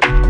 Bye.